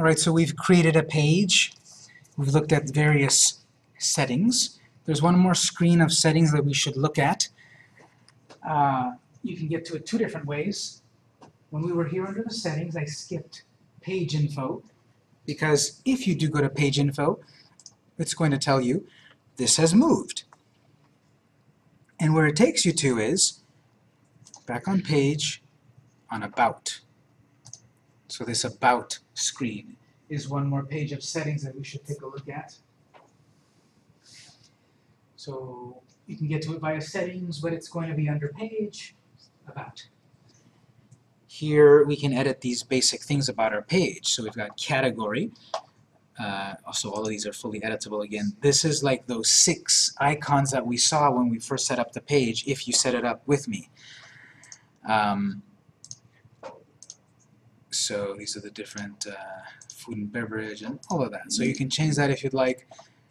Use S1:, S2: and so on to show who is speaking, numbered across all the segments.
S1: All right, so we've created a page. We've looked at various settings. There's one more screen of settings that we should look at. Uh, you can get to it two different ways. When we were here under the settings, I skipped page info because if you do go to page info, it's going to tell you this has moved. And where it takes you to is back on page on about. So this about screen is one more page of settings that we should take a look at. So you can get to it via settings, but it's going to be under page about. Here we can edit these basic things about our page. So we've got category. Uh, also, all of these are fully editable again. This is like those six icons that we saw when we first set up the page, if you set it up with me. Um, so these are the different uh, food and beverage and all of that. So you can change that if you'd like.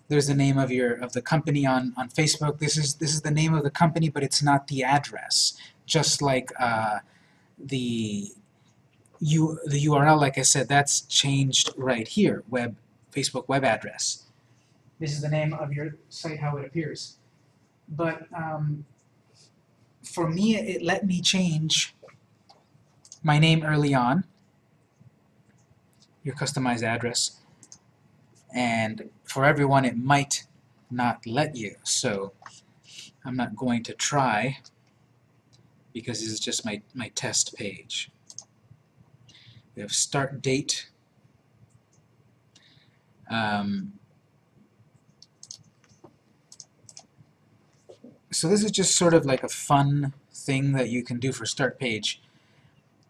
S1: There's the name of your of the company on on Facebook. This is this is the name of the company, but it's not the address. Just like uh, the you the URL, like I said, that's changed right here. Web Facebook web address. This is the name of your site, how it appears. But um, for me, it let me change my name early on, your customized address, and for everyone it might not let you. So I'm not going to try because this is just my, my test page. We have start date. Um, so this is just sort of like a fun thing that you can do for start page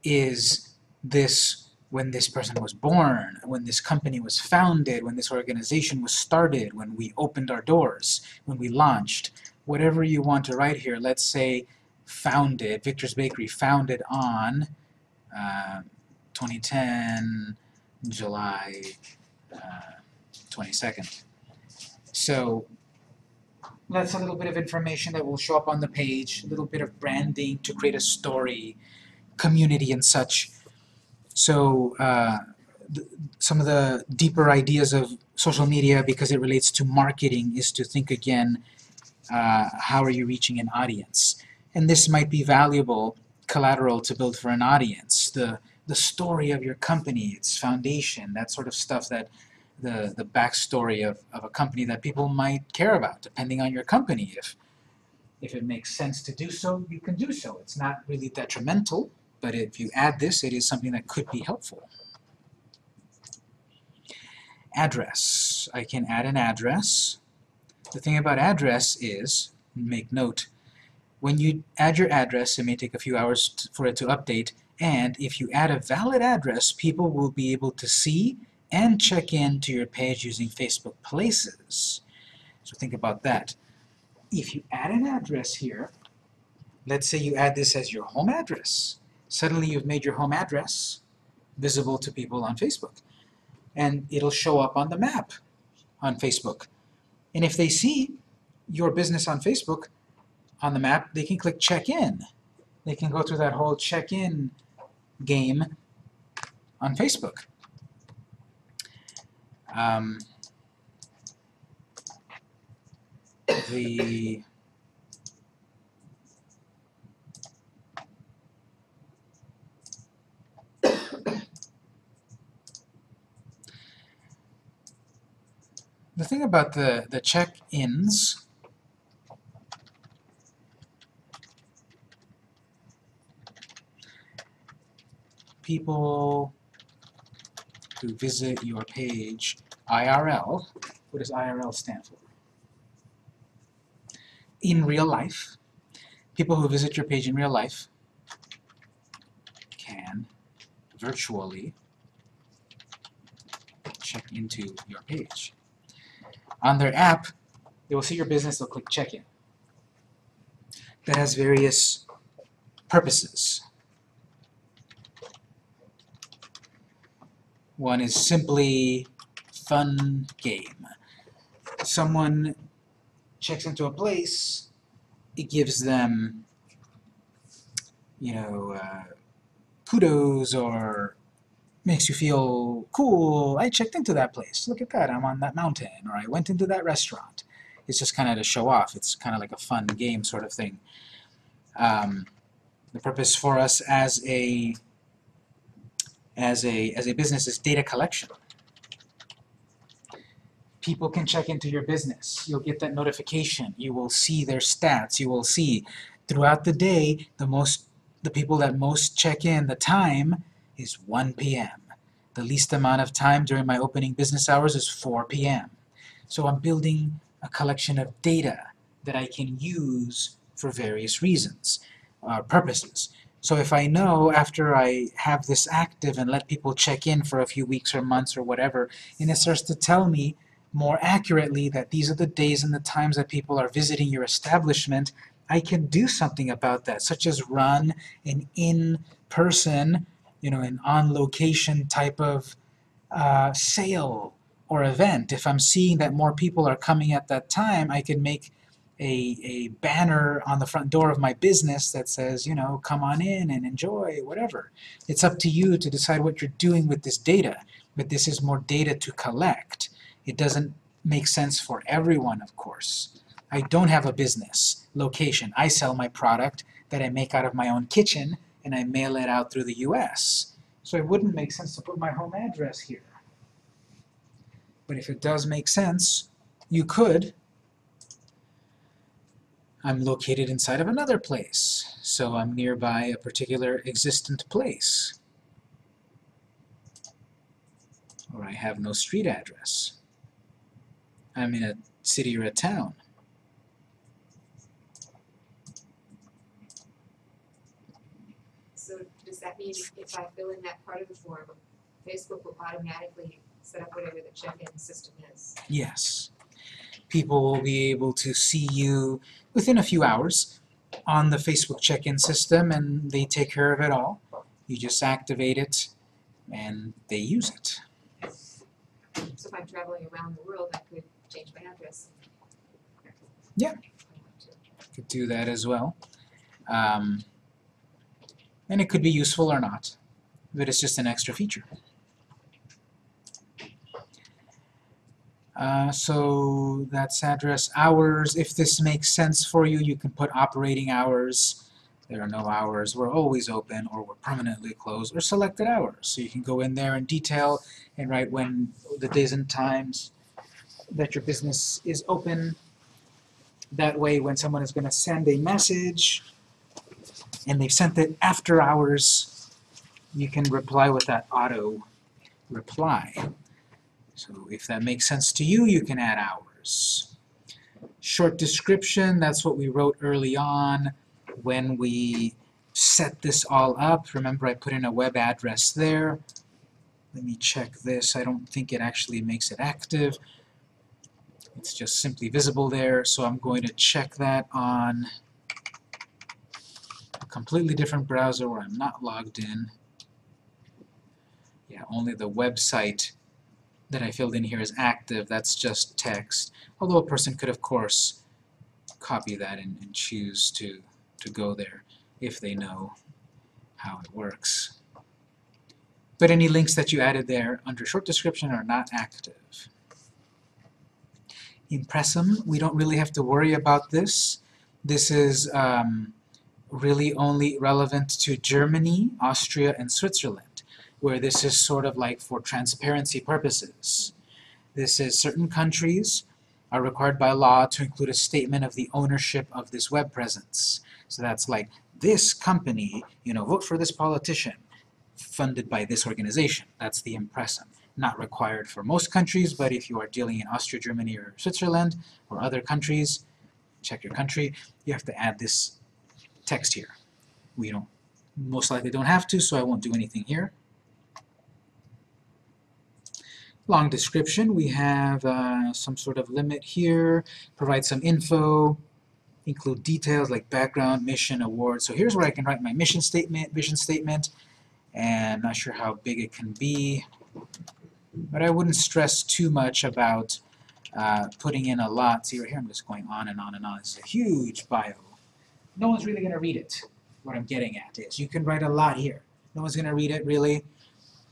S1: is this when this person was born, when this company was founded, when this organization was started, when we opened our doors, when we launched, whatever you want to write here, let's say founded, Victor's Bakery founded on uh, 2010, July uh, 22nd. So that's a little bit of information that will show up on the page, a little bit of branding to create a story, community and such. So uh, some of the deeper ideas of social media, because it relates to marketing, is to think again, uh, how are you reaching an audience? And this might be valuable collateral to build for an audience. The, the story of your company, its foundation, that sort of stuff that the, the backstory of, of a company that people might care about, depending on your company. If, if it makes sense to do so, you can do so. It's not really detrimental but if you add this, it is something that could be helpful. Address. I can add an address. The thing about address is, make note, when you add your address, it may take a few hours for it to update, and if you add a valid address, people will be able to see and check in to your page using Facebook Places. So think about that. If you add an address here, let's say you add this as your home address, suddenly you've made your home address visible to people on Facebook. And it'll show up on the map on Facebook. And if they see your business on Facebook on the map, they can click check in. They can go through that whole check in game on Facebook. Um, the the thing about the, the check-ins people who visit your page IRL, what does IRL stand for? In real life, people who visit your page in real life can virtually check into your page on their app, they will see your business, they'll click check-in. That has various purposes. One is simply fun game. Someone checks into a place, it gives them, you know, uh, kudos or makes you feel cool. I checked into that place. Look at that. I'm on that mountain. Or I went into that restaurant. It's just kind of to show off. It's kind of like a fun game sort of thing. Um, the purpose for us as a as a as a business is data collection. People can check into your business. You'll get that notification. You will see their stats. You will see throughout the day the most the people that most check in the time is 1 p.m. The least amount of time during my opening business hours is 4 p.m. So I'm building a collection of data that I can use for various reasons, uh, purposes. So if I know after I have this active and let people check in for a few weeks or months or whatever, and it starts to tell me more accurately that these are the days and the times that people are visiting your establishment, I can do something about that, such as run an in-person you know, an on-location type of uh, sale or event. If I'm seeing that more people are coming at that time, I can make a, a banner on the front door of my business that says, you know, come on in and enjoy, whatever. It's up to you to decide what you're doing with this data, but this is more data to collect. It doesn't make sense for everyone, of course. I don't have a business location. I sell my product that I make out of my own kitchen and I mail it out through the US. So it wouldn't make sense to put my home address here. But if it does make sense, you could. I'm located inside of another place, so I'm nearby a particular existent place. Or I have no street address. I'm in a city or a town.
S2: Does that mean if I fill in that part of the form, Facebook will automatically set up whatever the check-in system is?
S1: Yes. People will be able to see you within a few hours on the Facebook check-in system and they take care of it all. You just activate it and they use it.
S2: So if I'm traveling around the world, I could change my address.
S1: Yeah. Could do that as well. Um, and it could be useful or not, but it's just an extra feature. Uh, so that's address hours. If this makes sense for you, you can put operating hours. There are no hours. We're always open or we're permanently closed or selected hours. So you can go in there in detail and write when the days and times that your business is open. That way when someone is going to send a message and they've sent it after hours, you can reply with that auto reply. So if that makes sense to you, you can add hours. Short description, that's what we wrote early on when we set this all up. Remember I put in a web address there. Let me check this. I don't think it actually makes it active. It's just simply visible there, so I'm going to check that on completely different browser where I'm not logged in. Yeah, only the website that I filled in here is active. That's just text. Although a person could, of course, copy that and, and choose to, to go there if they know how it works. But any links that you added there under short description are not active. Impressum, we don't really have to worry about this. This is um, really only relevant to Germany, Austria, and Switzerland, where this is sort of like for transparency purposes. This is certain countries are required by law to include a statement of the ownership of this web presence. So that's like, this company, you know, vote for this politician, funded by this organization. That's the impressum. Not required for most countries, but if you are dealing in Austria, Germany, or Switzerland, or other countries, check your country, you have to add this text here. We don't most likely don't have to, so I won't do anything here. Long description, we have uh, some sort of limit here, provide some info, include details like background, mission, award. So here's where I can write my mission statement, vision statement, and not sure how big it can be, but I wouldn't stress too much about uh, putting in a lot. See right here, I'm just going on and on and on. It's a huge bio no one's really going to read it. What I'm getting at is you can write a lot here. No one's going to read it really.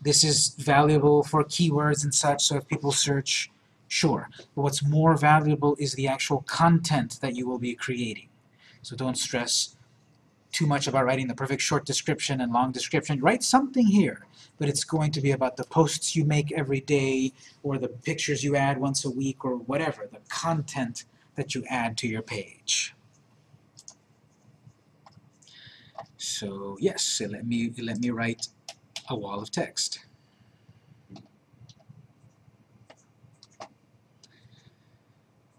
S1: This is valuable for keywords and such, so if people search, sure. But what's more valuable is the actual content that you will be creating. So don't stress too much about writing the perfect short description and long description. Write something here, but it's going to be about the posts you make every day, or the pictures you add once a week, or whatever, the content that you add to your page. So yes, let me let me write a wall of text.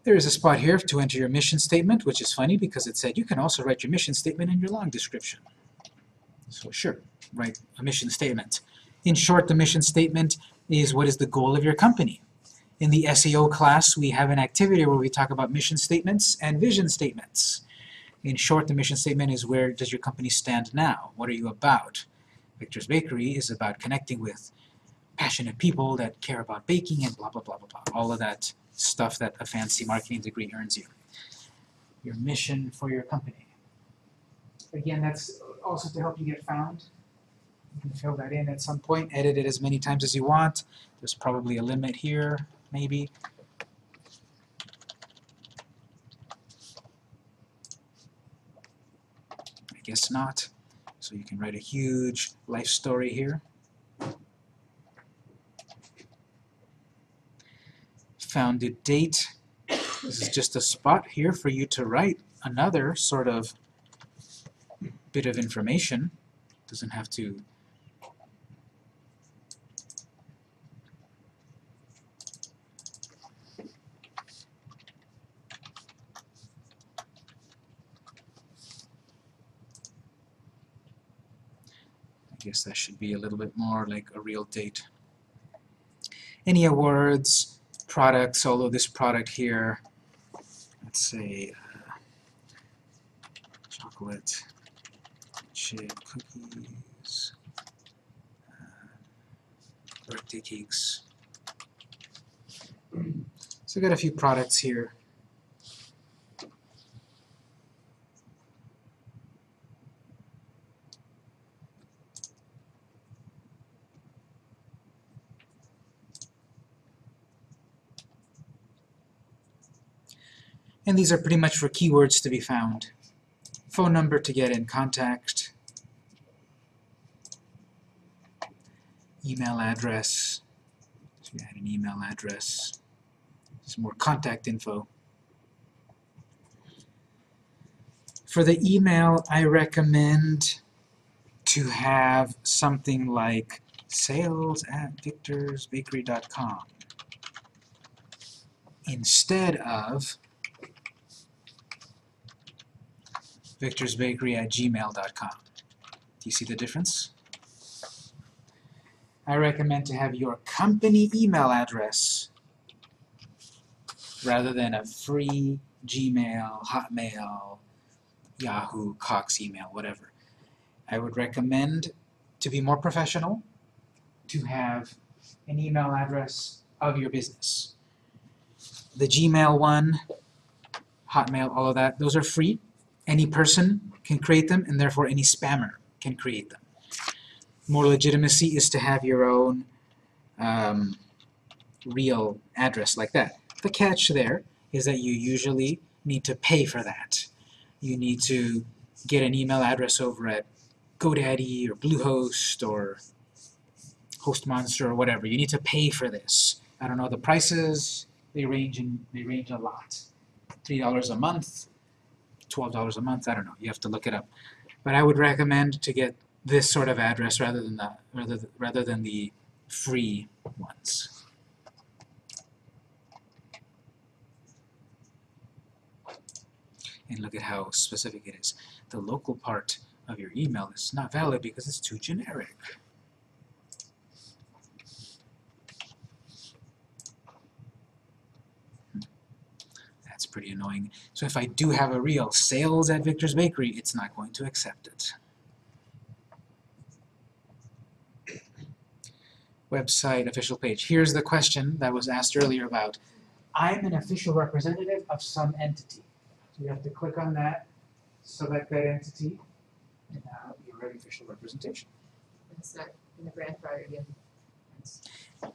S1: There is a spot here to enter your mission statement, which is funny because it said you can also write your mission statement in your long description. So sure, write a mission statement. In short, the mission statement is what is the goal of your company. In the SEO class, we have an activity where we talk about mission statements and vision statements. In short, the mission statement is where does your company stand now? What are you about? Victor's Bakery is about connecting with passionate people that care about baking and blah, blah, blah, blah, blah. All of that stuff that a fancy marketing degree earns you. Your mission for your company. Again, that's also to help you get found. You can fill that in at some point, edit it as many times as you want. There's probably a limit here, maybe. Guess not. So you can write a huge life story here. Founded date. This is just a spot here for you to write another sort of bit of information. Doesn't have to That should be a little bit more like a real date. Any awards, products, although this product here, let's say uh, chocolate chip cookies, uh, birthday cakes. So I got a few products here. And these are pretty much for keywords to be found. Phone number to get in contact. Email address. So we add an email address. Some more contact info. For the email, I recommend to have something like sales at victorsbakery.com instead of victorsbakery at gmail.com. Do you see the difference? I recommend to have your company email address rather than a free Gmail, Hotmail, Yahoo, Cox email, whatever. I would recommend to be more professional to have an email address of your business. The Gmail one, Hotmail, all of that, those are free. Any person can create them, and therefore any spammer can create them. More legitimacy is to have your own um, real address like that. The catch there is that you usually need to pay for that. You need to get an email address over at GoDaddy or Bluehost or HostMonster or whatever. You need to pay for this. I don't know the prices. They range in they range a lot. Three dollars a month, twelve dollars a month. I don't know. You have to look it up. But I would recommend to get this sort of address rather than the rather th rather than the free ones. And look at how specific it is. The local part of your email is not valid because it's too generic. Pretty annoying. So if I do have a real sales at Victor's Bakery, it's not going to accept it. Website, official page. Here's the question that was asked earlier about, I'm an official representative of some entity. So you have to click on that, select that entity, and now you're an official representation.
S2: It's not in the grandfather yet.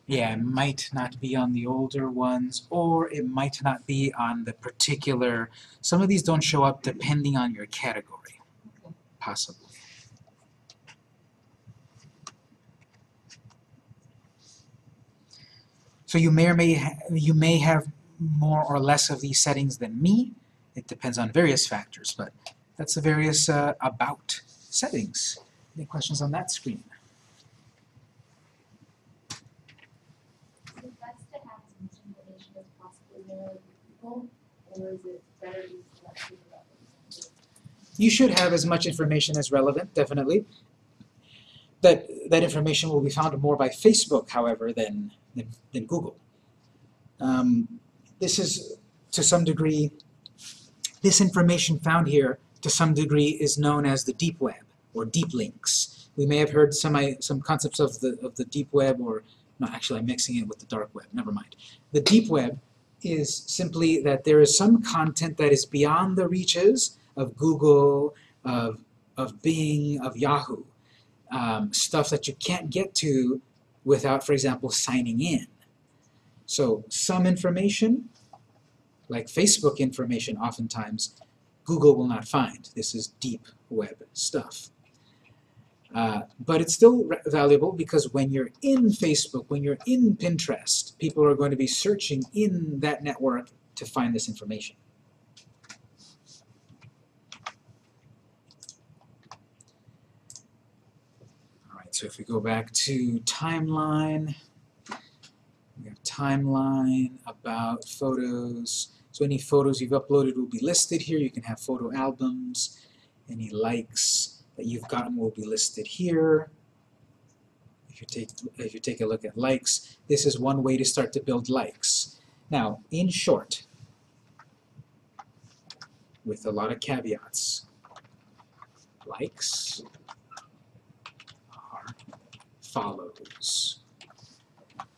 S1: Yeah, it might not be on the older ones, or it might not be on the particular, some of these don't show up depending on your category, possibly. So you may or may, you may have more or less of these settings than me. It depends on various factors, but that's the various uh, about settings. Any questions on that screen?
S3: Is it best to have as much information as possible there with people, you?
S1: Should have as much information as relevant, definitely. That, that information will be found more by Facebook, however, than, than, than Google. Um, this is, to some degree, this information found here, to some degree, is known as the deep web, or deep links. We may have heard some, some concepts of the, of the deep web, or, no, actually I'm mixing it with the dark web, never mind. The deep web is simply that there is some content that is beyond the reaches of Google, of, of Bing, of Yahoo. Um, stuff that you can't get to without, for example, signing in. So some information, like Facebook information oftentimes, Google will not find. This is deep web stuff. Uh, but it's still valuable because when you're in Facebook, when you're in Pinterest, people are going to be searching in that network to find this information. Alright, so if we go back to timeline, we have timeline about photos. So any photos you've uploaded will be listed here. You can have photo albums. Any likes that you've gotten will be listed here. If you take if you take a look at likes, this is one way to start to build likes. Now, in short, with a lot of caveats, likes are follows.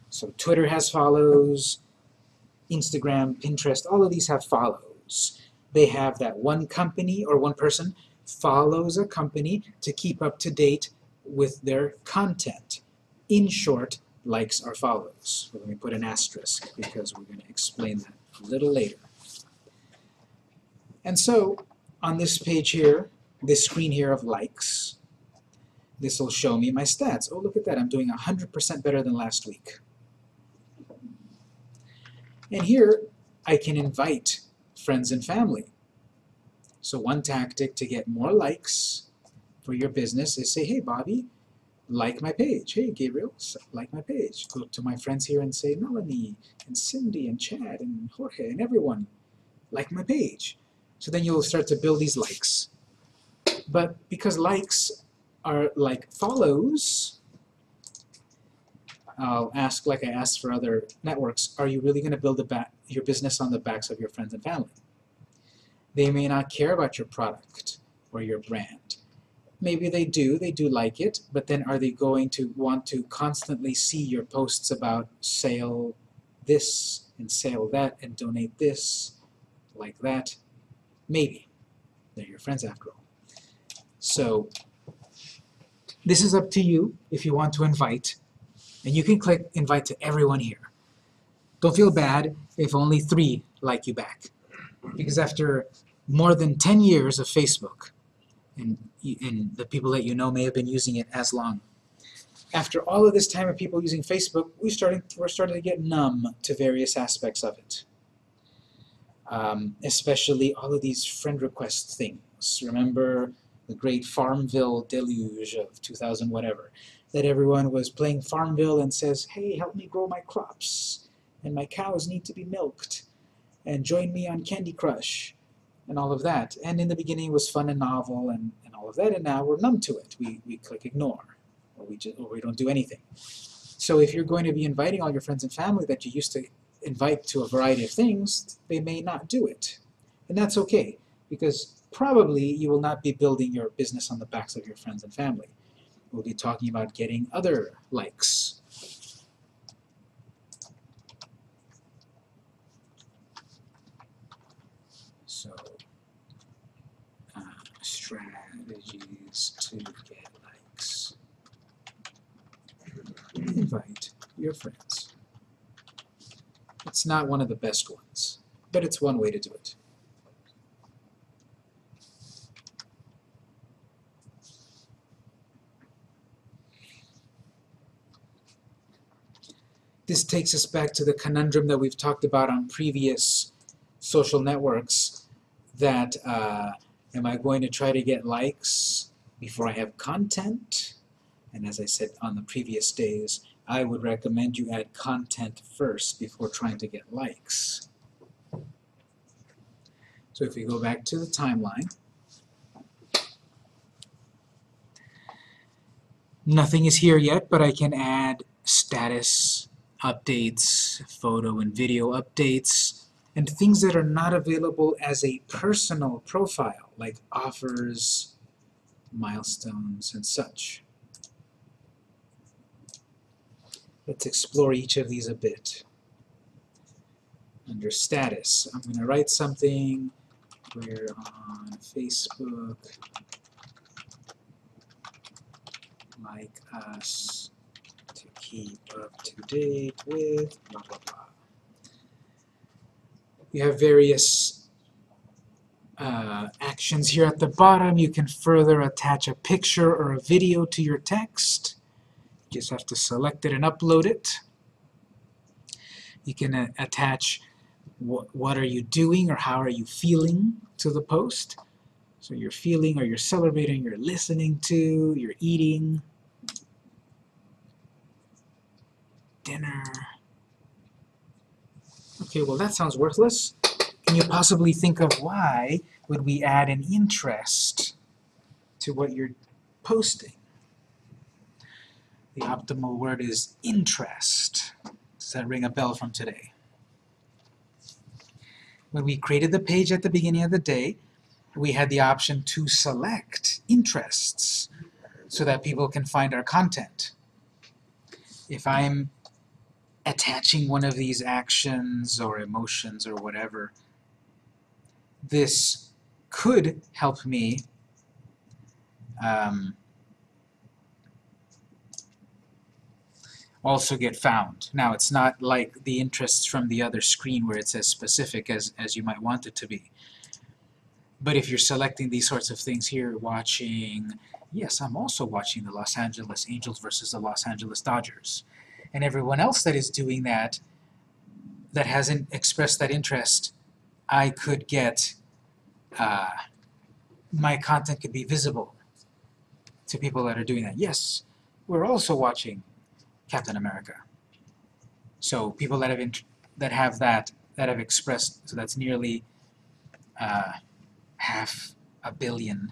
S1: So Twitter has follows, Instagram, Pinterest, all of these have follows. They have that one company or one person follows a company to keep up to date with their content. In short, likes are follows. Let me put an asterisk because we're going to explain that a little later. And so, on this page here, this screen here of likes, this will show me my stats. Oh, look at that, I'm doing 100% better than last week. And here, I can invite friends and family. So one tactic to get more likes for your business is say, hey, Bobby, like my page. Hey, Gabriel, like my page. Go to my friends here and say, Melanie, and Cindy, and Chad, and Jorge, and everyone, like my page. So then you'll start to build these likes. But because likes are like follows, I'll ask like I asked for other networks, are you really going to build ba- your business on the backs of your friends and family? They may not care about your product or your brand. Maybe they do, they do like it, but then are they going to want to constantly see your posts about sale this and sale that and donate this, like that? Maybe. They're your friends after all. So, this is up to you if you want to invite, and you can click invite to everyone here. Don't feel bad if only three like you back. Because after more than 10 years of Facebook, and, and the people that you know may have been using it as long. After all of this time of people using Facebook, we started, we're starting to get numb to various aspects of it. Um, especially all of these friend request things. Remember the great Farmville deluge of 2000 whatever, that everyone was playing Farmville and says, hey, help me grow my crops, and my cows need to be milked, and join me on Candy Crush and all of that. And in the beginning it was fun and novel and, and all of that, and now we're numb to it. We, we click ignore, or we, just, or we don't do anything. So if you're going to be inviting all your friends and family that you used to invite to a variety of things, they may not do it. And that's okay, because probably you will not be building your business on the backs of your friends and family. We'll be talking about getting other likes. So, uh, strategies to get likes. Invite your friends. It's not one of the best ones, but it's one way to do it. This takes us back to the conundrum that we've talked about on previous social networks that uh, am I going to try to get likes before I have content? And as I said on the previous days, I would recommend you add content first before trying to get likes. So if we go back to the timeline, nothing is here yet, but I can add status updates, photo and video updates, and things that are not available as a personal profile, like offers, milestones, and such. Let's explore each of these a bit. Under status, I'm going to write something. We're on Facebook. Like us to keep up to date with blah blah blah. You have various uh, actions here at the bottom. You can further attach a picture or a video to your text. You just have to select it and upload it. You can uh, attach what, what are you doing or how are you feeling to the post. So you're feeling or you're celebrating, you're listening to, you're eating, dinner. Okay, well that sounds worthless. Can you possibly think of why would we add an interest to what you're posting? The optimal word is interest. Does that ring a bell from today? When we created the page at the beginning of the day, we had the option to select interests so that people can find our content. If I'm attaching one of these actions or emotions or whatever, this could help me um, also get found. Now it's not like the interests from the other screen where it's as specific as, as you might want it to be. But if you're selecting these sorts of things here, watching, yes, I'm also watching the Los Angeles Angels versus the Los Angeles Dodgers. And everyone else that is doing that, that hasn't expressed that interest, I could get, uh, my content could be visible to people that are doing that. Yes, we're also watching Captain America. So people that have that have that that have expressed so that's nearly uh, half a billion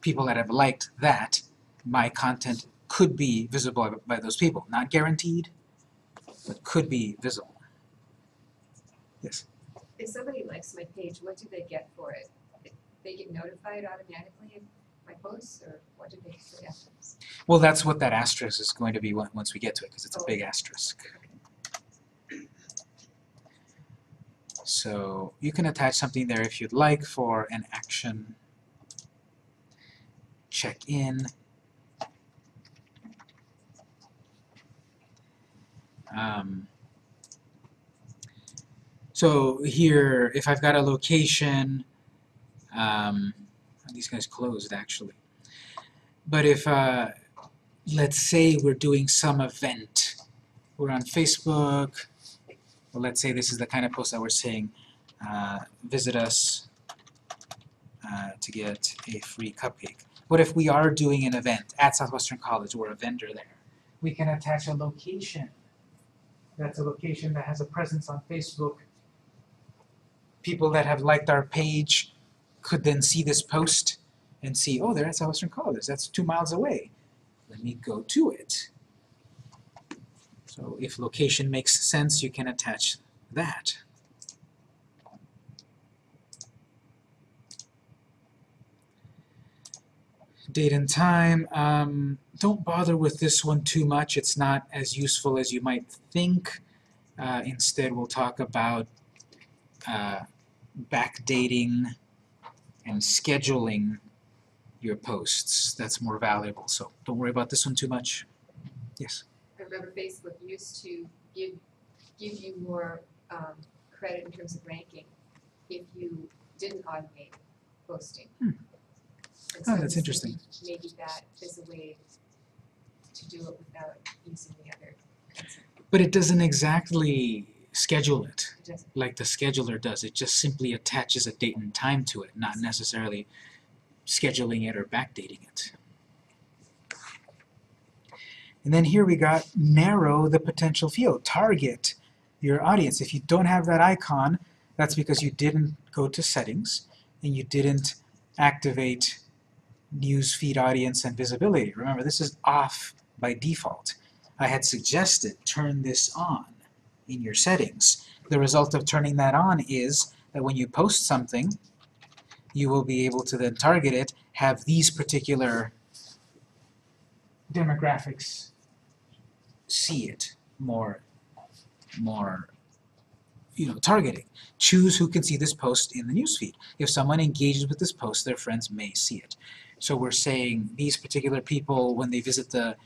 S1: people that have liked that. My content could be visible by those people, not guaranteed, but could be visible. Yes.
S2: If somebody likes my page, what do they get for it? They get notified automatically of my posts, or what do they get afterwards?
S1: Well, that's what that asterisk is going to be once we get to it, because it's a big asterisk. So you can attach something there if you'd like for an action. Check in. Um, so here, if I've got a location, um, these guys closed actually. But if, uh, let's say we're doing some event, we're on Facebook, well, let's say this is the kind of post that we're saying, uh, visit us uh, to get a free cupcake. What if we are doing an event at Southwestern College, we're a vendor there? We can attach a location. That's a location that has a presence on Facebook. People that have liked our page could then see this post and see, oh, they're at Southwestern College. That's two miles away. Let me go to it. So if location makes sense, you can attach that. Date and time, um, don't bother with this one too much. It's not as useful as you might think. Uh, instead, we'll talk about uh, backdating and scheduling your posts. That's more valuable. So don't worry about this one too much. Yes.
S2: I'm remember Facebook used to give, give you more, um, credit in terms of ranking if you didn't automate posting.
S1: Hmm.
S2: And
S1: Oh, that's interesting.
S2: Maybe that is a way to do it without using the other,
S1: But it doesn't exactly schedule it like the scheduler does. It just simply attaches a date and time to it, not necessarily scheduling it or backdating it. And then here we got narrow the potential field, target your audience. If you don't have that icon, that's because you didn't go to settings and you didn't activate news feed audience and visibility. Remember, this is off by default. I had suggested turn this on in your settings. The result of turning that on is that when you post something, you will be able to then target it, have these particular demographics see it more, more, you know, targeting. Choose who can see this post in the newsfeed. If someone engages with this post, their friends may see it. So we're saying these particular people, when they visit the,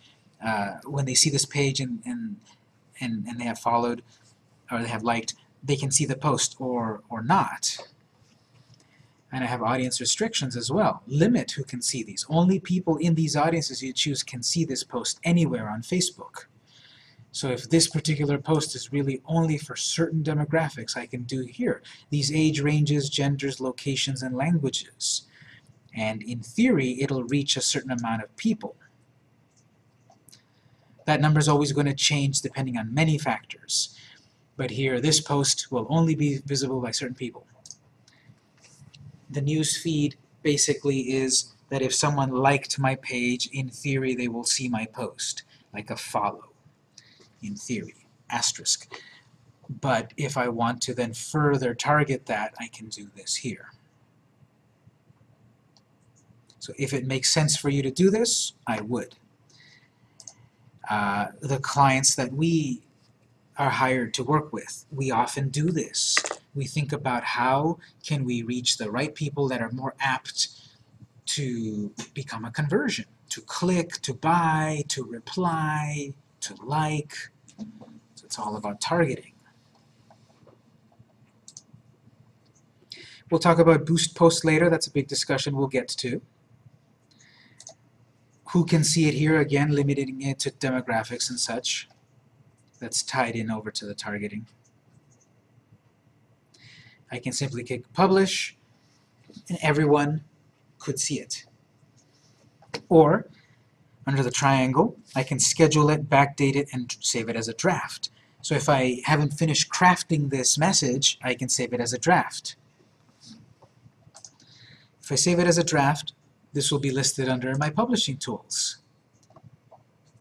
S1: uh, when they see this page and, and, and, and they have followed, or they have liked, they can see the post or, or not. And I have audience restrictions as well. Limit who can see these. Only people in these audiences you choose can see this post anywhere on Facebook. So if this particular post is really only for certain demographics, I can do here. These age ranges, genders, locations, and languages. And in theory, it'll reach a certain amount of people. That number is always going to change depending on many factors. But here, this post will only be visible by certain people. The news feed basically is that if someone liked my page, in theory they will see my post, like a follow, in theory, asterisk. But if I want to then further target that, I can do this here. So if it makes sense for you to do this, I would. Uh, the clients that we are hired to work with. We often do this. We think about how can we reach the right people that are more apt to become a conversion, to click, to buy, to reply, to like. So it's all about targeting. We'll talk about boost posts later. That's a big discussion we'll get to. Who can see it here? Again, limiting it to demographics and such that's tied in over to the targeting. I can simply click publish and everyone could see it. Or under the triangle I can schedule it, backdate it, and save it as a draft. So if I haven't finished crafting this message, I can save it as a draft. If I save it as a draft, this will be listed under my publishing tools.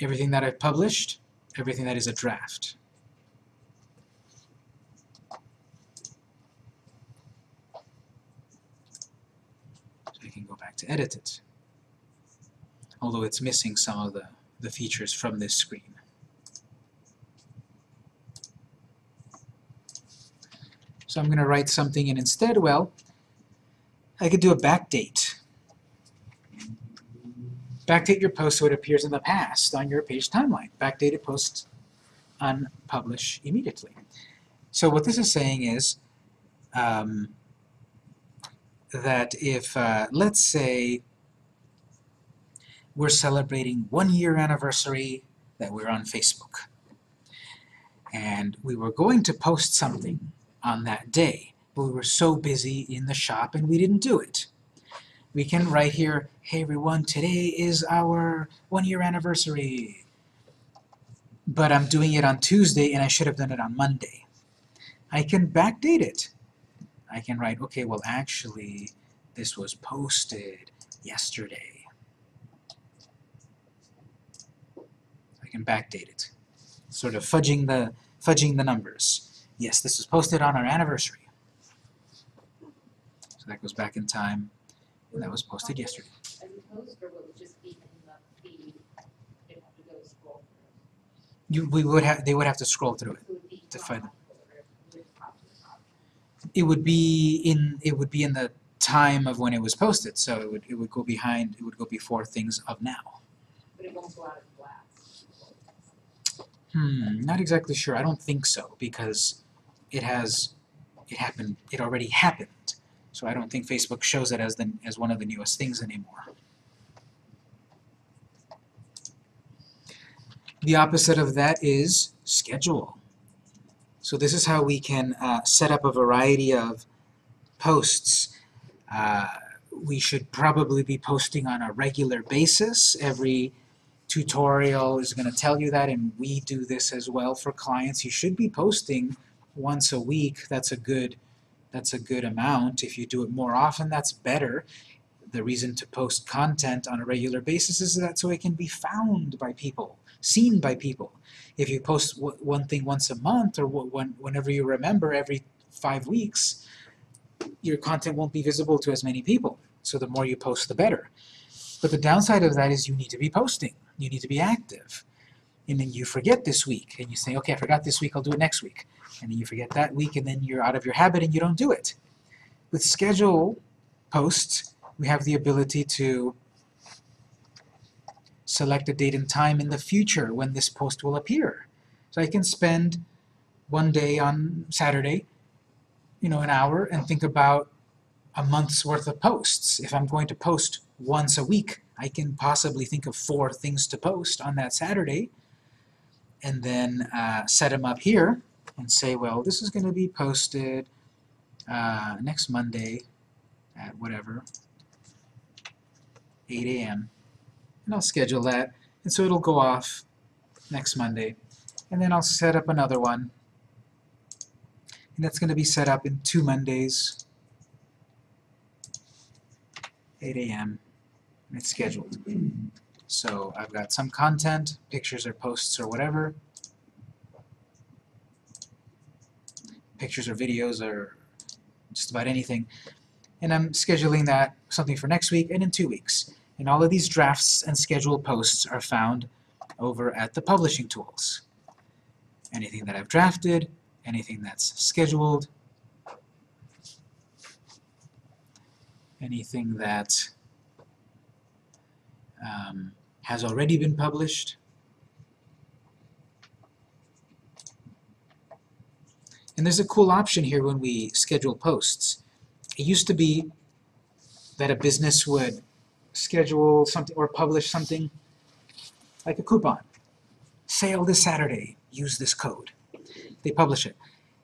S1: Everything that I've published everything that is a draft. So I can go back to edit it. Although it's missing some of the, the features from this screen. So I'm going to write something and instead, well, I could do a backdate. Backdate your post so it appears in the past on your page timeline. Backdate Backdated post unpublish immediately. So what this is saying is um, that if, uh, let's say, we're celebrating one year anniversary that we're on Facebook. And we were going to post something on that day, but we were so busy in the shop and we didn't do it we can write here, hey everyone, today is our one year anniversary. But I'm doing it on Tuesday and I should have done it on Monday. I can backdate it. I can write, okay, well actually this was posted yesterday. I can backdate it. Sort of fudging the fudging the numbers. Yes, this was posted on our anniversary. So that goes back in time and that was posted yesterday.
S4: As a post, or would it just be in the feed, they'd have to scroll through?
S1: You, we would have, they would have to scroll through it.
S4: So it would be
S1: To find
S4: of the order, with top to the top.
S1: It would be in, it would be in the time of when it was posted, so it would, it would go behind, it would go before things of now.
S4: But it won't go out of blast.
S1: Hmm, not exactly sure. I don't think so because it has it happened it already happened. So I don't think Facebook shows it as the as one of the newest things anymore. The opposite of that is schedule. So this is how we can uh, set up a variety of posts. Uh, we should probably be posting on a regular basis. Every tutorial is going to tell you that, and we do this as well for clients. You should be posting once a week. That's a good that's a good amount. If you do it more often, that's better. The reason to post content on a regular basis is that so it can be found by people, seen by people. If you post one thing once a month or whenever you remember every five weeks, your content won't be visible to as many people. So the more you post, the better. But the downside of that is you need to be posting. You need to be active. And then you forget this week, and you say, okay, I forgot this week, I'll do it next week. And then you forget that week, and then you're out of your habit and you don't do it. With schedule posts, we have the ability to select a date and time in the future when this post will appear. So I can spend one day on Saturday, you know, an hour, and think about a month's worth of posts. If I'm going to post once a week, I can possibly think of four things to post on that Saturday, and then uh, set them up here and say, well, this is going to be posted uh, next Monday at whatever, 8 a.m. And I'll schedule that, and so it'll go off next Monday. And then I'll set up another one, and that's going to be set up in two Mondays, 8 a.m. and it's scheduled. So I've got some content, pictures or posts or whatever, pictures or videos or just about anything, and I'm scheduling that something for next week and in two weeks. And all of these drafts and scheduled posts are found over at the publishing tools. Anything that I've drafted, anything that's scheduled, anything that um, has already been published. And there's a cool option here when we schedule posts. It used to be that a business would schedule something or publish something like a coupon. Sale this Saturday, use this code. They publish it.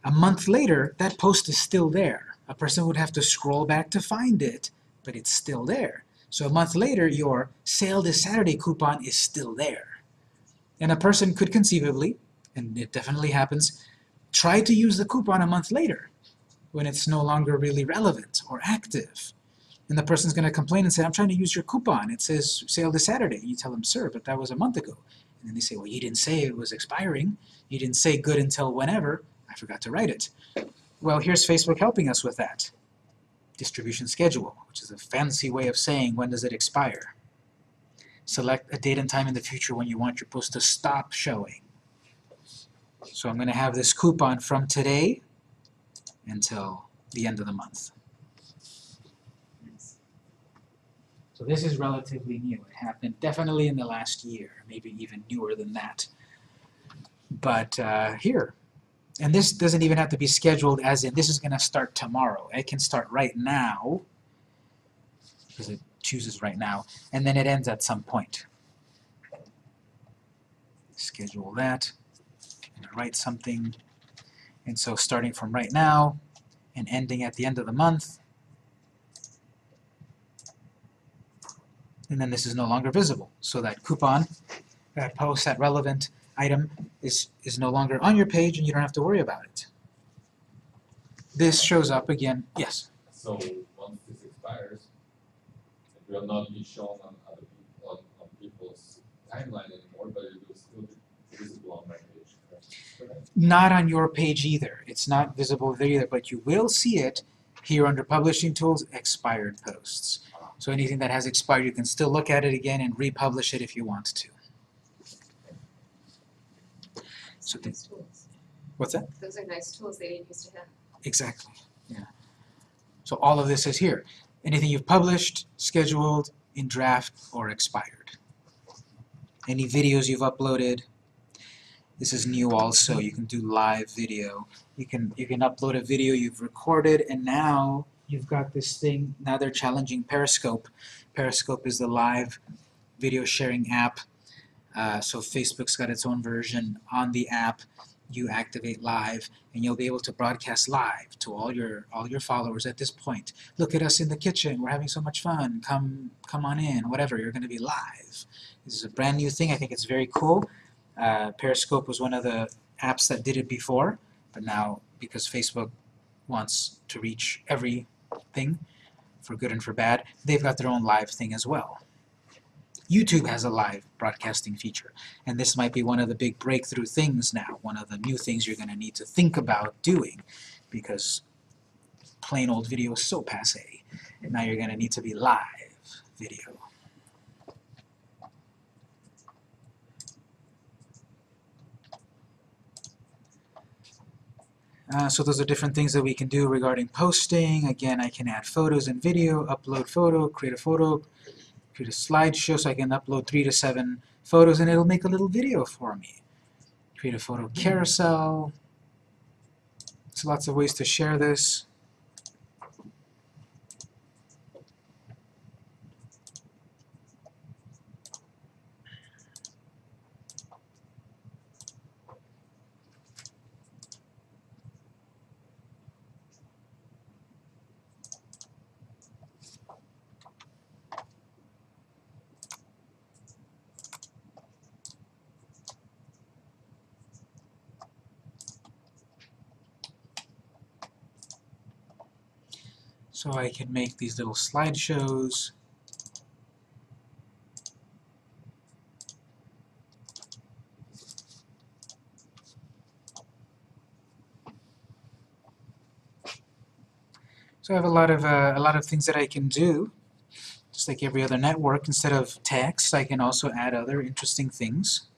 S1: A month later, that post is still there. A person would have to scroll back to find it, but it's still there. So a month later, your sale this Saturday coupon is still there. And a person could conceivably, and it definitely happens, try to use the coupon a month later when it's no longer really relevant or active. And the person's going to complain and say, I'm trying to use your coupon. It says sale this Saturday. You tell them, sir, but that was a month ago. And then they say, well, you didn't say it was expiring. You didn't say good until whenever. I forgot to write it. Well, here's Facebook helping us with that. Distribution schedule, which is a fancy way of saying when does it expire. Select a date and time in the future when you want your post to stop showing. So I'm going to have this coupon from today until the end of the month. So this is relatively new. It happened definitely in the last year, maybe even newer than that. But uh, here, and this doesn't even have to be scheduled as in this is going to start tomorrow. It can start right now because it chooses right now, and then it ends at some point. Schedule that, and write something. And so starting from right now and ending at the end of the month, and then this is no longer visible. So that coupon, that post, that relevant item is, is no longer on your page and you don't have to worry about it. This shows up again, yes,
S5: So once this expires, it will not be shown on other people, on, on people's timeline anymore, but it will still be visible on my page, correct?
S1: Not on your page either. It's not visible there either, but you will see it here under Publishing Tools, Expired Posts. So anything that has expired, you can still look at it again and republish it if you want to. So the-
S2: Nice tools.
S1: What's that?
S2: Those are nice tools they didn't used to have.
S1: Exactly, yeah. So all of this is here. Anything you've published, scheduled, in draft, or expired. Any videos you've uploaded. This is new also. You can do live video. You can you can upload a video you've recorded, and now you've got this thing. Now they're challenging Periscope. Periscope is the live video sharing app. Uh, so Facebook's got its own version on the app. You activate live, and you'll be able to broadcast live to all your all your followers at this point. Look at us in the kitchen. We're having so much fun. Come come on in. Whatever. You're going to be live. This is a brand new thing. I think it's very cool. Uh, Periscope was one of the apps that did it before, but now because Facebook wants to reach everything, for good and for bad, they've got their own live thing as well. YouTube has a live broadcasting feature, and this might be one of the big breakthrough things now, one of the new things you're going to need to think about doing, because plain old video is so passe, and now you're going to need to be live video. Uh, so those are different things that we can do regarding posting. Again, I can add photos and video, upload photo, create a photo, create a slideshow so I can upload three to seven photos and it'll make a little video for me. Create a photo hmm. carousel. There's lots of ways to share this. I can make these little slideshows. So I have a lot of uh, a lot of things that I can do. Just like every other network, instead of text, I can also add other interesting things.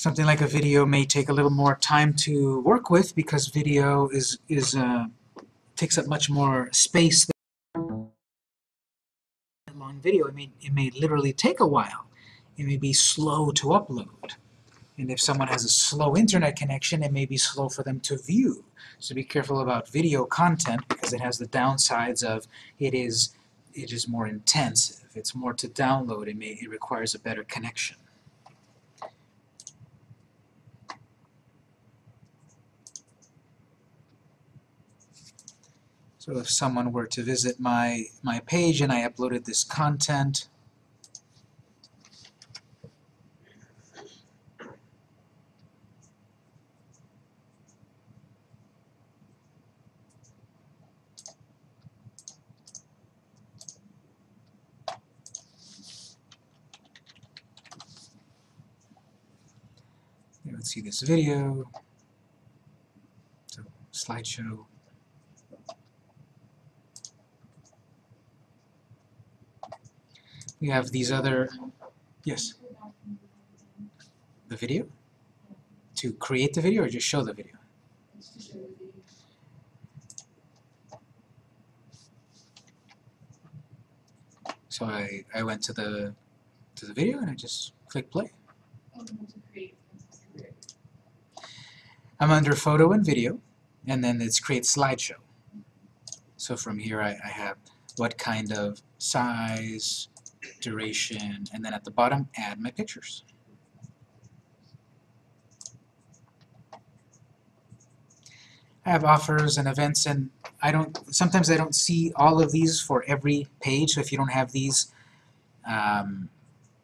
S1: Something like a video may take a little more time to work with because video is is uh, takes up much more space than a long video. It may it may literally take a while. It may be slow to upload. And if someone has a slow internet connection, it may be slow for them to view. So be careful about video content because it has the downsides of it is it is more intensive. It's more to download. It may it requires a better connection. So if someone were to visit my, my page and I uploaded this content, they would see this video, so slideshow, We have these other, yes, the video? To create the video or just show the video? So I, I went to the to the video and I just click play. I'm under photo and video and then it's create slideshow. So from here I, I have what kind of size, duration, and then at the bottom, add my pictures. I have offers and events, and I don't, sometimes I don't see all of these for every page, so if you don't have these, um,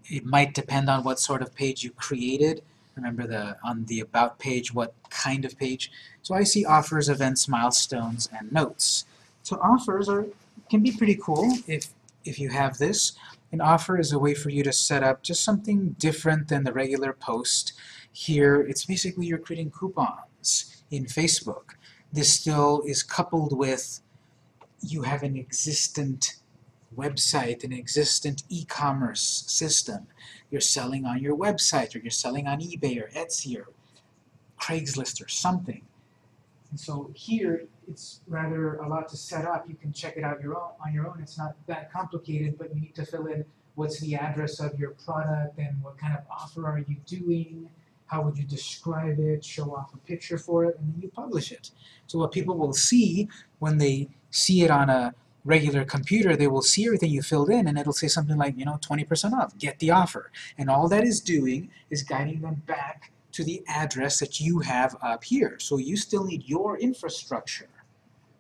S1: it might depend on what sort of page you created. Remember the on the About page, what kind of page. So I see offers, events, milestones, and notes. So offers are can be pretty cool if if you have this. An offer is a way for you to set up just something different than the regular post. Here, it's basically you're creating coupons in Facebook. This still is coupled with you have an existent website, an existent e-commerce system. You're selling on your website, or you're selling on eBay or Etsy or Craigslist or something. And so here, it's rather a lot to set up. You can check it out your own, on your own. It's not that complicated, but you need to fill in what's the address of your product and what kind of offer are you doing, how would you describe it, show off a picture for it, and then you publish it. So what people will see when they see it on a regular computer, they will see everything you filled in and it'll say something like, you know, 20% off, get the offer. And all that is doing is guiding them back to the address that you have up here. So you still need your infrastructure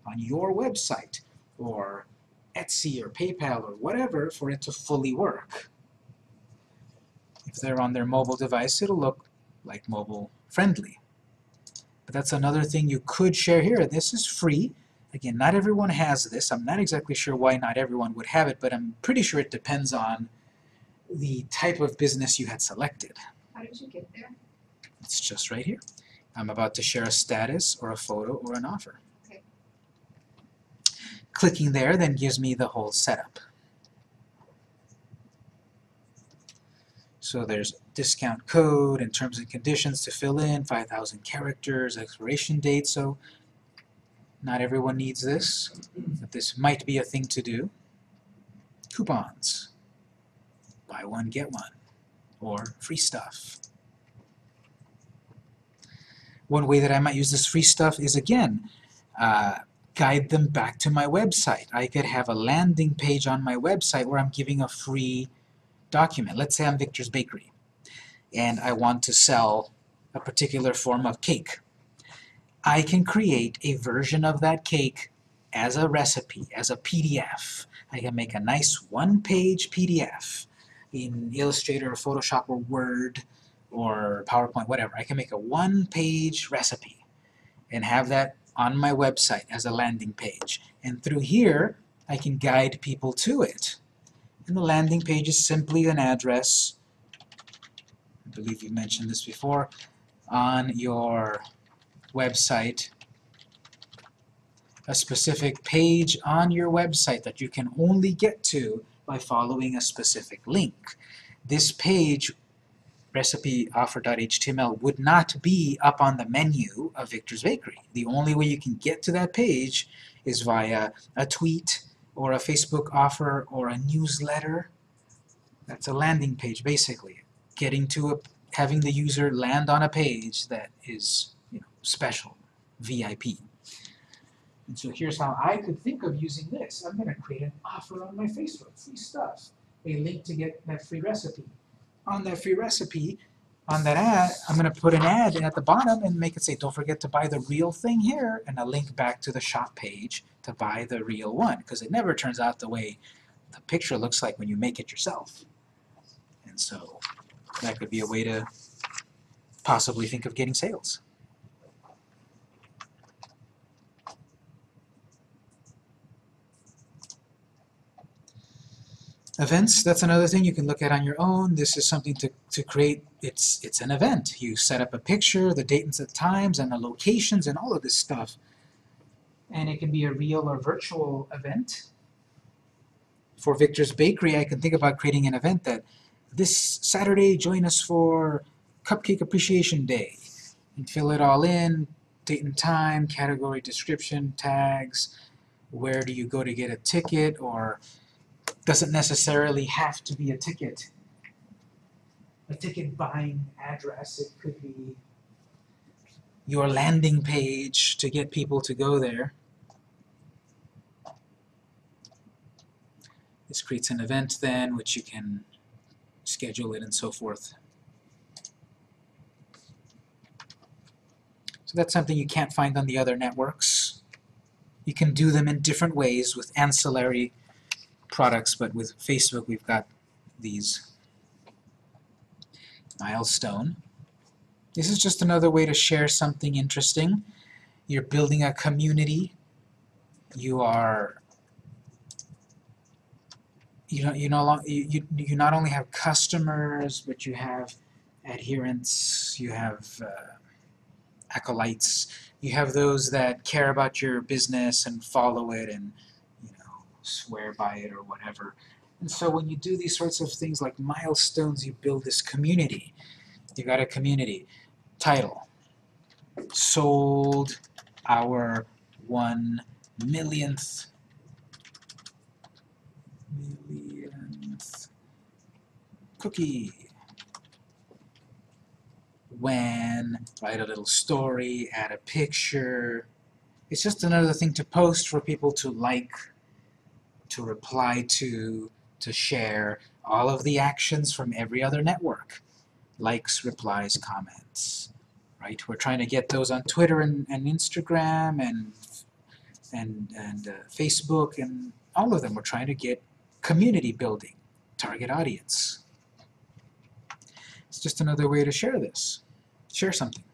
S1: on your website or Etsy or PayPal or whatever for it to fully work. If they're on their mobile device, it'll look like mobile friendly. But that's another thing you could share here. This is free. Again, not everyone has this. I'm not exactly sure why not everyone would have it, but I'm pretty sure it depends on the type of business you had selected.
S2: How did you get there?
S1: It's just right here. I'm about to share a status or a photo or an offer. Clicking there then gives me the whole setup. So there's discount code and terms and conditions to fill in, 5,000 characters, expiration date, so not everyone needs this, but this might be a thing to do. Coupons. Buy one, get one. Or free stuff. One way that I might use this free stuff is, again, uh, guide them back to my website. I could have a landing page on my website where I'm giving a free document. Let's say I'm Victor's Bakery, and I want to sell a particular form of cake. I can create a version of that cake as a recipe, as a PDF. I can make a nice one-page PDF in Illustrator or Photoshop or Word or PowerPoint, whatever. I can make a one-page recipe and have that on my website as a landing page. And through here, I can guide people to it. And the landing page is simply an address, I believe you mentioned this before, on your website, a specific page on your website that you can only get to by following a specific link. This page recipeoffer.html would not be up on the menu of Victor's Bakery. The only way you can get to that page is via a tweet or a Facebook offer or a newsletter. That's a landing page basically. Getting to a having the user land on a page that is you know special, VIP. And so here's how I could think of using this. I'm going to create an offer on my Facebook, free stuff, a link to get that free recipe on that free recipe, on that ad, I'm going to put an ad at the bottom and make it say, don't forget to buy the real thing here, and a link back to the shop page to buy the real one, because it never turns out the way the picture looks like when you make it yourself. And so that could be a way to possibly think of getting sales. Events, that's another thing you can look at on your own. This is something to, to create, it's, it's an event. You set up a picture, the date and the times, and the locations, and all of this stuff. And it can be a real or virtual event. For Victor's Bakery, I can think about creating an event that this Saturday, join us for Cupcake Appreciation Day. And fill it all in, date and time, category description, tags, where do you go to get a ticket, or doesn't necessarily have to be a ticket. A ticket buying address, it could be your landing page to get people to go there. This creates an event then, which you can schedule it and so forth. So that's something you can't find on the other networks. You can do them in different ways with ancillary products, but with Facebook we've got these milestone. This is just another way to share something interesting. You're building a community. You are you know you no long, you, you you not only have customers, but you have adherents. You have uh, acolytes. You have those that care about your business and follow it and swear by it or whatever. And so when you do these sorts of things like milestones, you build this community. You got a community. Title. sold our one millionth millionth cookie when write a little story add a picture it's just another thing to post for people to like to reply to to share all of the actions from every other network likes replies comments right? We're trying to get those on Twitter and, and Instagram and and and uh, Facebook and all of them. We're trying to get community building, target audience. It's just another way to share this. Share something.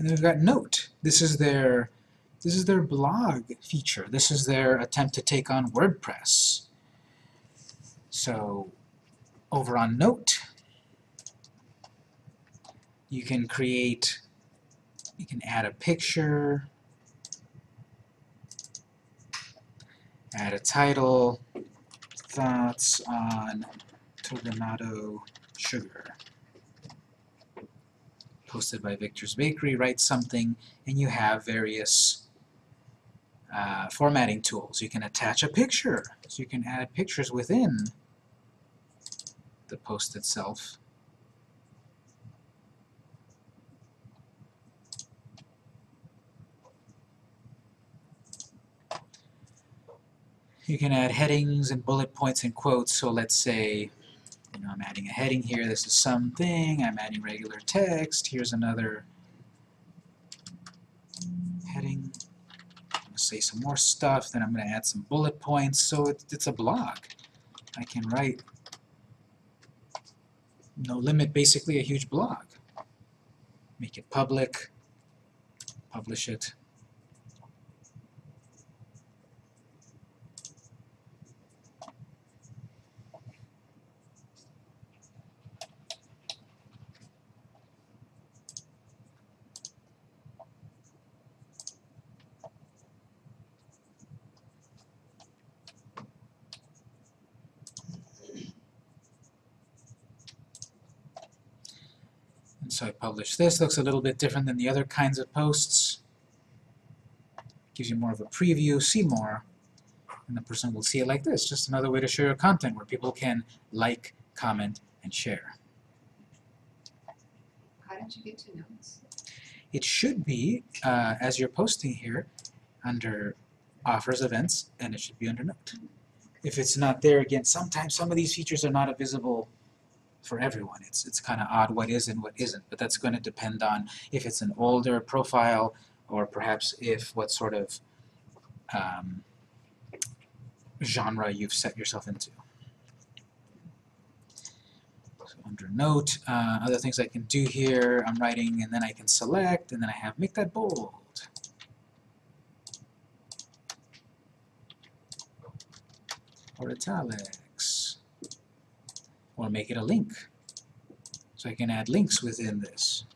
S1: And then we've got Note. This is their this is their blog feature. This is their attempt to take on WordPress. So over on Note, you can create, you can add a picture, add a title, thoughts on turbinado sugar. Posted by Victor's Bakery, write something, and you have various uh, formatting tools. You can attach a picture, so you can add pictures within the post itself. You can add headings and bullet points and quotes, so let's say you know, I'm adding a heading here, this is something, I'm adding regular text, here's another heading, I'm going to say some more stuff, then I'm going to add some bullet points, so it, it's a block. I can write no limit, basically a huge blog. Make it public, publish it. Publish this. Looks a little bit different than the other kinds of posts. Gives you more of a preview, see more, and the person will see it like this. Just another way to share your content where people can like, comment, and share.
S2: How did you get to notes?
S1: It should be, uh, as you're posting here, under offers events, and it should be under note. If it's not there, again, sometimes some of these features are not visible for everyone. It's, it's kind of odd what is and what isn't, but that's going to depend on if it's an older profile or perhaps if what sort of um, genre you've set yourself into. So under note, uh, other things I can do here, I'm writing and then I can select and then I have make that bold. Or italics. Or make it a link. So I can add links within this.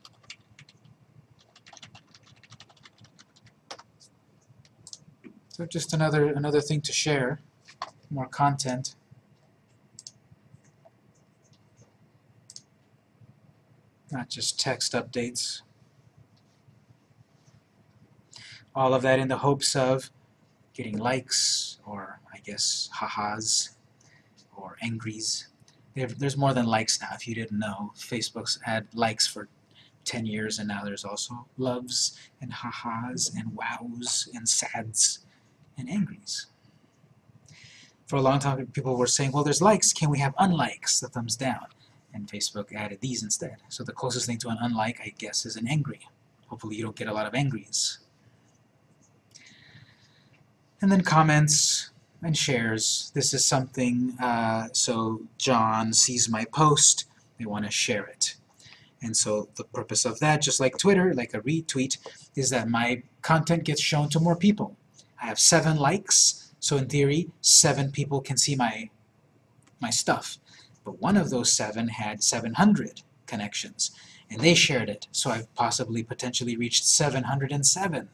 S1: So just another another thing to share, more content. Not just text updates. All of that in the hopes of getting likes, or I guess ha-has, or angries. There- There's more than likes now, if you didn't know. Facebook's had likes for 10 years, and now there's also loves, and ha-has, and wows, and sads, and angries. For a long time, people were saying, well, there's likes, can we have unlikes, the thumbs down? And Facebook added these instead. So the closest thing to an unlike, I guess, is an angry. Hopefully you don't get a lot of angries. And then comments and shares. This is something, uh, so John sees my post, they want to share it. And so the purpose of that, just like Twitter, like a retweet, is that my content gets shown to more people. I have seven likes, so in theory, seven people can see my, my stuff. But one of those seven had 700 connections, and they shared it, so I've possibly potentially reached 707.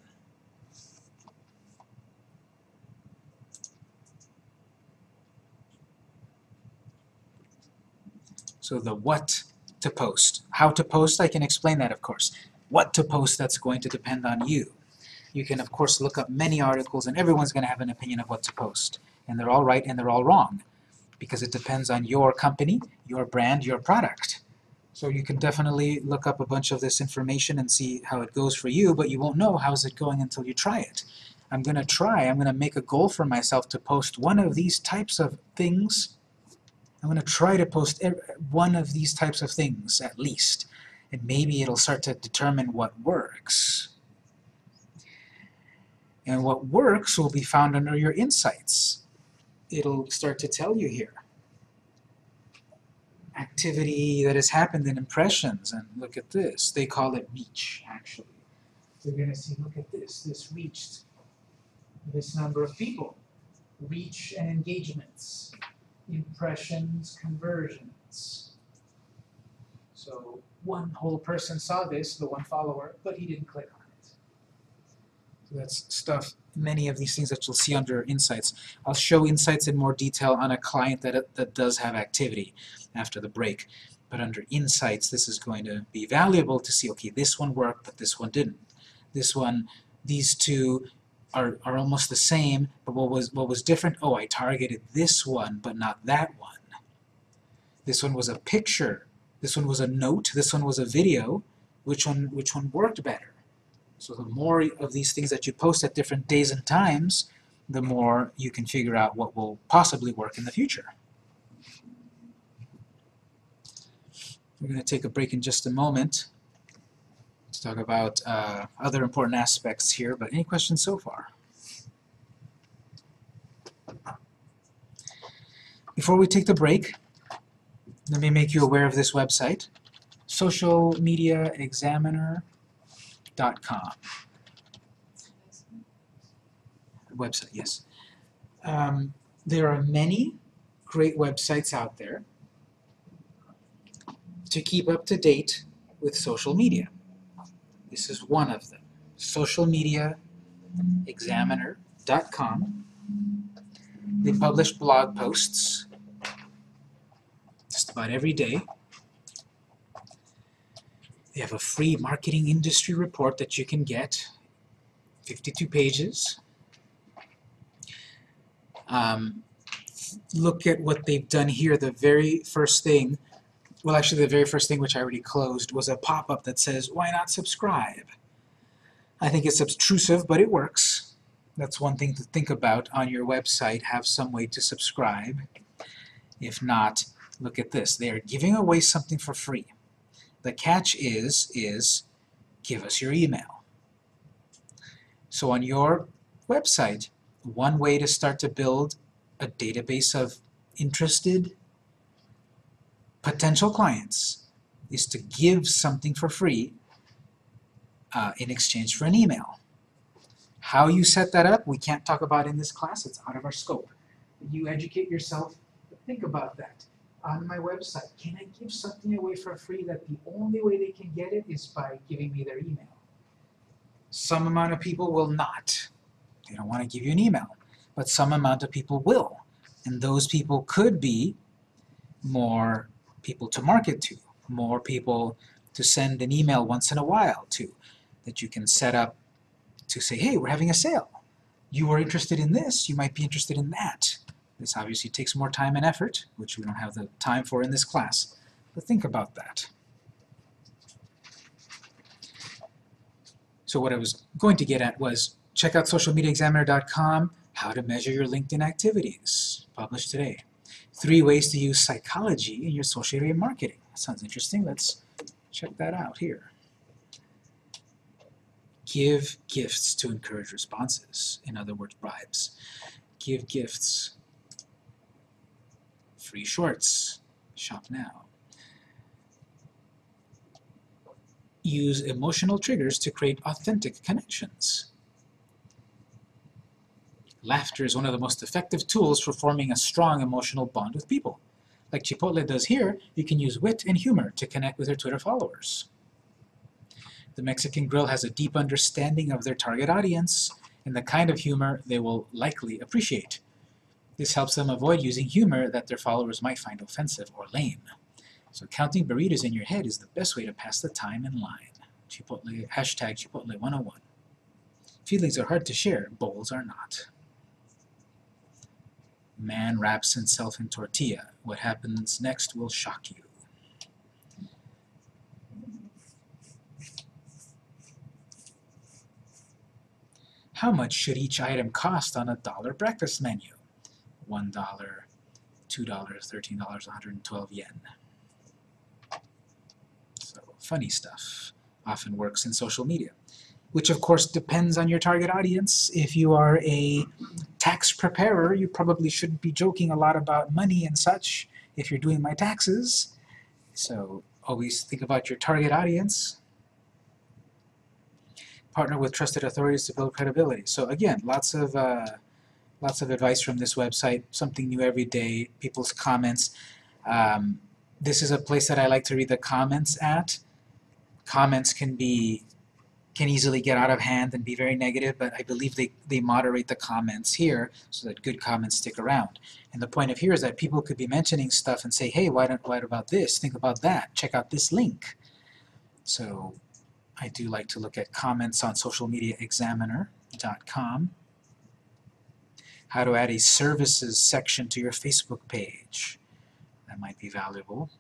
S1: So the what to post. How to post, I can explain that of course. What to post, that's going to depend on you. You can of course look up many articles and everyone's going to have an opinion of what to post. And they're all right and they're all wrong. Because it depends on your company, your brand, your product. So you can definitely look up a bunch of this information and see how it goes for you, but you won't know how's it going until you try it. I'm going to try, I'm going to make a goal for myself to post one of these types of things. I'm going to try to post one of these types of things at least. And maybe it'll start to determine what works. And what works will be found under your insights. It'll start to tell you here activity that has happened in impressions and look at this they call it reach actually you're going to see look at this this reached this number of people reach and engagements impressions conversions so one whole person saw this the one follower but he didn't click on it so that's stuff many of these things that you'll see under insights I'll show insights in more detail on a client that, that does have activity after the break. But under insights, this is going to be valuable to see, okay, this one worked, but this one didn't. This one, these two are, are almost the same, but what was, what was different? Oh, I targeted this one, but not that one. This one was a picture. This one was a note. This one was a video. Which one, which one worked better? So the more of these things that you post at different days and times, the more you can figure out what will possibly work in the future. We're going to take a break in just a moment to talk about uh, other important aspects here, but any questions so far? Before we take the break, let me make you aware of this website, socialmediaexaminer.com. Website, yes. Um, there are many great websites out there to keep up to date with social media. This is one of them. Socialmediaexaminer.com. They publish blog posts just about every day. They have a free marketing industry report that you can get, 52 pages. Um, look at what they've done here. The very first thing well actually the very first thing which I already closed was a pop-up that says why not subscribe? I think it's obtrusive but it works. That's one thing to think about on your website. Have some way to subscribe. If not look at this. They are giving away something for free. The catch is is give us your email. So on your website one way to start to build a database of interested potential clients is to give something for free uh, in exchange for an email. How you set that up, we can't talk about in this class, it's out of our scope. You educate yourself, think about that. On my website, can I give something away for free that the only way they can get it is by giving me their email? Some amount of people will not. They don't want to give you an email. But some amount of people will. And those people could be more people to market to, more people to send an email once in a while to, that you can set up to say, hey, we're having a sale. You are interested in this, you might be interested in that. This obviously takes more time and effort, which we don't have the time for in this class, but think about that. So what I was going to get at was check out socialmediaexaminer.com, how to measure your LinkedIn activities, published today. Three ways to use psychology in your social media marketing. Sounds interesting. Let's check that out here. Give gifts to encourage responses. In other words, bribes. Give gifts. Free shorts. Shop now. Use emotional triggers to create authentic connections. Laughter is one of the most effective tools for forming a strong emotional bond with people. Like Chipotle does here, you can use wit and humor to connect with your Twitter followers. The Mexican Grill has a deep understanding of their target audience and the kind of humor they will likely appreciate. This helps them avoid using humor that their followers might find offensive or lame. So counting burritos in your head is the best way to pass the time in line. Chipotle, hashtag Chipotle 101. Feelings are hard to share, bowls are not. Man wraps himself in tortilla. What happens next will shock you. How much should each item cost on a dollar breakfast menu? One dollar, two dollars, thirteen dollars, 112 yen. So funny stuff often works in social media, which of course depends on your target audience. If you are a tax preparer, you probably shouldn't be joking a lot about money and such if you're doing my taxes. So always think about your target audience. Partner with trusted authorities to build credibility. So again, lots of uh, lots of advice from this website. Something new every day. People's comments. Um, this is a place that I like to read the comments at. Comments can be can easily get out of hand and be very negative, but I believe they, they moderate the comments here so that good comments stick around. And the point of here is that people could be mentioning stuff and say, hey, why don't write about this? Think about that. Check out this link. So I do like to look at comments on socialmediaexaminer.com. How to add a services section to your Facebook page. That might be valuable.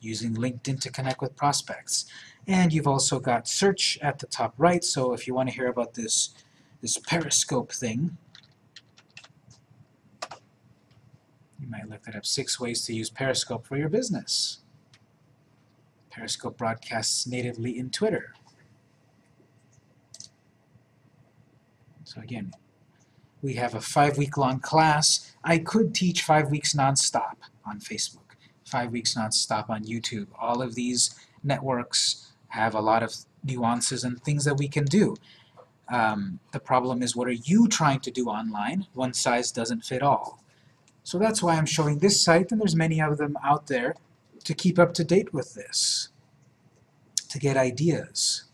S1: Using LinkedIn to connect with prospects. And you've also got search at the top right, so if you want to hear about this, this Periscope thing, you might look that up, six ways to use Periscope for your business. Periscope broadcasts natively in Twitter. So again, we have a five-week-long class. I could teach five weeks nonstop on Facebook, five weeks nonstop on YouTube. All of these networks have a lot of nuances and things that we can do. Um, the problem is what are you trying to do online? One size doesn't fit all. So that's why I'm showing this site, and there's many of them out there, to keep up to date with this, to get ideas,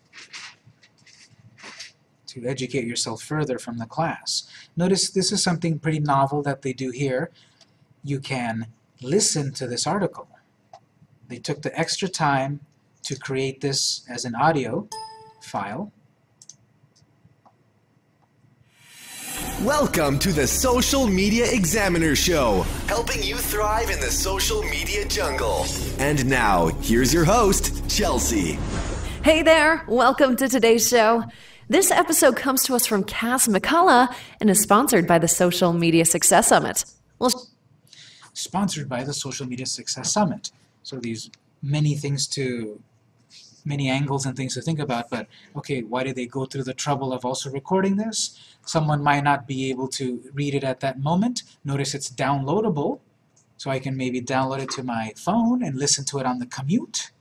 S1: to educate yourself further from the class. Notice this is something pretty novel that they do here. You can listen to this article. They took the extra time to create this as an audio file.
S6: Welcome to the Social Media Examiner Show, helping you thrive in the social media jungle. And now, here's your host, Chelsea.
S7: Hey there, welcome to today's show. This episode comes to us from Cass McCullough and is sponsored by the Social Media Success Summit. Well,
S1: sponsored by the Social Media Success Summit. So these many things to, many angles and things to think about, but okay, why did they go through the trouble of also recording this? Someone might not be able to read it at that moment. Notice it's downloadable, so I can maybe download it to my phone and listen to it on the commute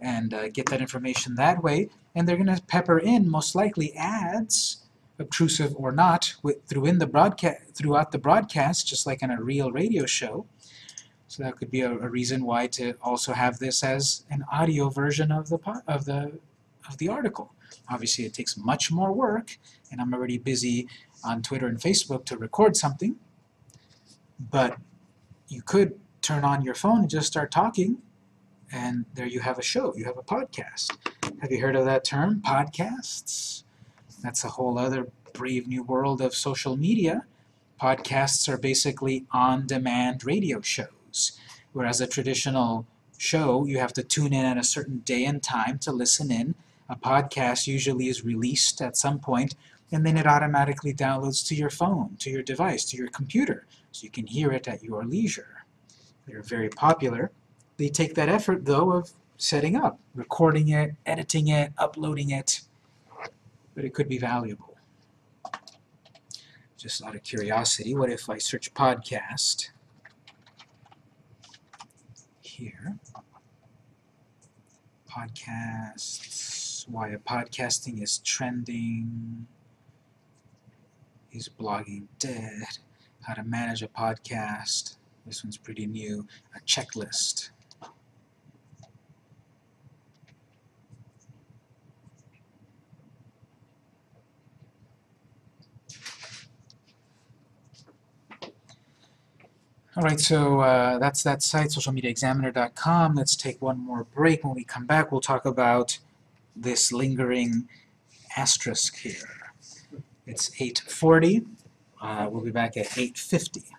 S1: and uh, get that information that way. And they're going to pepper in, most likely, ads, obtrusive or not, with, the broadcast, throughout the broadcast, just like in a real radio show. So that could be a, a reason why to also have this as an audio version of the of the of the article. Obviously, it takes much more work, and I'm already busy on Twitter and Facebook to record something. But you could turn on your phone and just start talking, and there you have a show. You have a podcast. Have you heard of that term, podcasts? That's a whole other brave new world of social media. Podcasts are basically on-demand radio shows, whereas a traditional show, you have to tune in at a certain day and time to listen in. A podcast usually is released at some point, and then it automatically downloads to your phone, to your device, to your computer, so you can hear it at your leisure. They're very popular. They take that effort, though, of setting up, recording it, editing it, uploading it, but it could be valuable. Just out of curiosity, what if I search podcast here? Podcasts, why podcasting is trending, is blogging dead, how to manage a podcast, this one's pretty new, a checklist. All right, so uh, that's that site, socialmediaexaminer.com. Let's take one more break. When we come back, we'll talk about this lingering asterisk here. It's 8:40. Uh, we'll be back at 8:50.